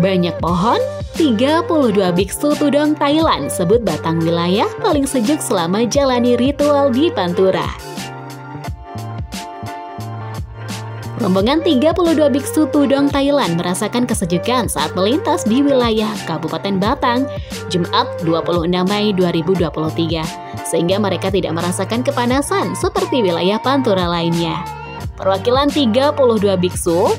Banyak pohon, 32 biksu Tudong Thailand sebut Batang wilayah paling sejuk selama jalani ritual di Pantura. Rombongan 32 biksu Tudong Thailand merasakan kesejukan saat melintas di wilayah Kabupaten Batang, Jumat 26 Mei 2023, sehingga mereka tidak merasakan kepanasan seperti wilayah Pantura lainnya. Perwakilan 32 biksu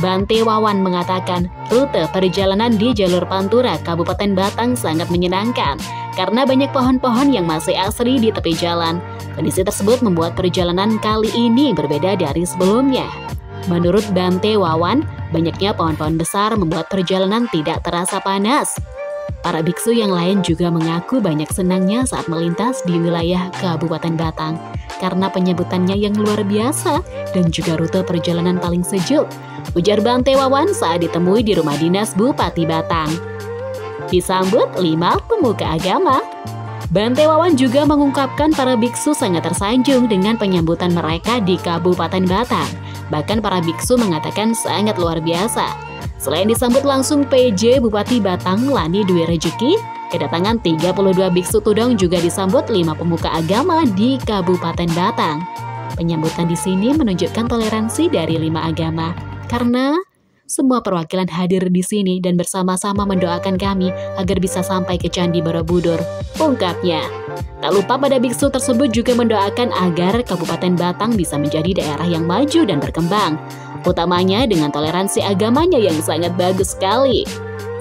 Bante Wawan mengatakan, rute perjalanan di jalur Pantura, Kabupaten Batang sangat menyenangkan karena banyak pohon-pohon yang masih asri di tepi jalan. Kondisi tersebut membuat perjalanan kali ini berbeda dari sebelumnya. Menurut Bante Wawan, banyaknya pohon-pohon besar membuat perjalanan tidak terasa panas. Para biksu yang lain juga mengaku banyak senangnya saat melintas di wilayah Kabupaten Batang karena penyebutannya yang luar biasa dan juga rute perjalanan paling sejuk. Ujar Bante Wawan saat ditemui di rumah dinas Bupati Batang. Disambut lima pemuka agama. Bante Wawan juga mengungkapkan para biksu sangat tersanjung dengan penyambutan mereka di Kabupaten Batang. Bahkan para biksu mengatakan sangat luar biasa Selain disambut langsung PJ Bupati Batang Lani Dwi Rejeki, kedatangan 32 biksu tudong juga disambut lima pemuka agama di Kabupaten Batang. Penyambutan di sini menunjukkan toleransi dari lima agama, karena semua perwakilan hadir di sini dan bersama-sama mendoakan kami agar bisa sampai ke Candi Borobudur, ungkapnya. Tak lupa pada biksu tersebut juga mendoakan agar Kabupaten Batang bisa menjadi daerah yang maju dan berkembang, utamanya dengan toleransi agamanya yang sangat bagus sekali.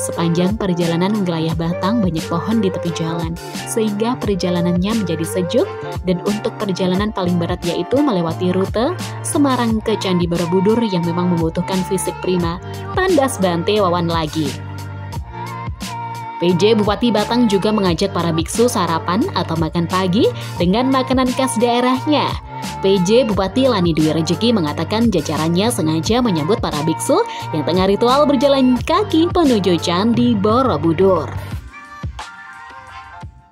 Sepanjang perjalanan wilayah Batang banyak pohon di tepi jalan, sehingga perjalanannya menjadi sejuk dan untuk perjalanan paling berat yaitu melewati rute Semarang ke Candi Borobudur yang memang membutuhkan fisik prima. Tandas Bante Wawan lagi. PJ Bupati Batang juga mengajak para biksu sarapan atau makan pagi dengan makanan khas daerahnya. PJ Bupati Lani Dwi Rejeki mengatakan jajarannya sengaja menyambut para biksu yang tengah ritual berjalan kaki menuju Candi Borobudur.